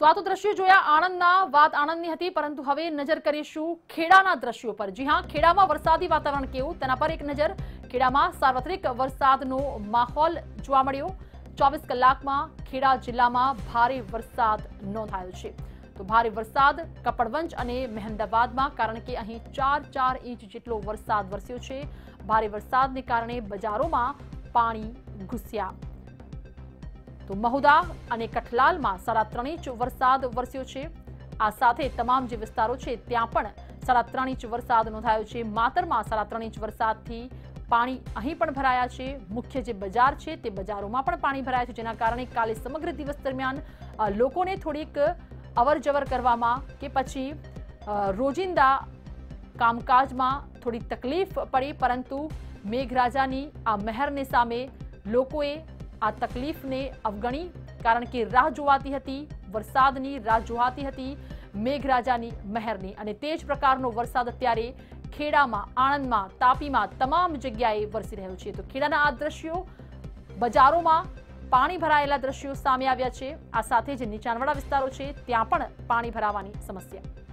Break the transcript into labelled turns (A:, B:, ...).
A: તો આ તો દ્રશ્યો જોયા આણંદના વાત આણંદની હતી પરંતુ હવે નજર કરીશું ખેડાના દ્રશ્યો પર જી હા ખેડામાં વરસાદી વાતાવરણ કેવું તેના પર એક નજર ખેડામાં સાર્વત્રિક વરસાદનો માહોલ જોવા મળ્યો ચોવીસ કલાકમાં ખેડા જિલ્લામાં ભારે વરસાદ નોંધાયો છે તો ભારે વરસાદ કપડવંજ અને મહેમદાબાદમાં કારણ કે અહીં ચાર ચાર ઇંચ જેટલો વરસાદ વરસ્યો છે ભારે વરસાદને કારણે બજારોમાં પાણી ઘૂસ્યા તો મહુદા અને કઠલાલમાં સાડા ત્રણ ઇંચ વરસાદ વરસ્યો છે આ સાથે તમામ જે વિસ્તારો છે ત્યાં પણ સાડા ત્રણ ઇંચ વરસાદ નોંધાયો છે માતરમાં સાડા ત્રણ ઇંચ વરસાદથી પાણી અહીં પણ ભરાયા છે મુખ્ય જે બજાર છે તે બજારોમાં પણ પાણી ભરાયા છે જેના કારણે કાલે સમગ્ર દિવસ દરમિયાન અ, લોકોને થોડીક અવર જવર કરવામાં કે પછી અ, રોજિંદા કામકાજમાં થોડી તકલીફ પડી પરંતુ મેઘરાજાની આ મહેરની સામે લોકોએ આ તકલીફને અવગણી કારણ કે રાહ જોવાતી હતી વરસાદની રાહ જોવાતી હતી મેઘરાજાની મહેરની અને તે જ પ્રકારનો વરસાદ અત્યારે ખેડામાં આણંદમાં તાપીમાં તમામ જગ્યાએ વરસી રહ્યો છે તો ખેડાના આ દ્રશ્યો બજારોમાં પાણી ભરાયેલા દ્રશ્યો સામે આવ્યા છે આ સાથે જે નીચાણવાળા વિસ્તારો છે ત્યાં પણ પાણી ભરાવાની સમસ્યા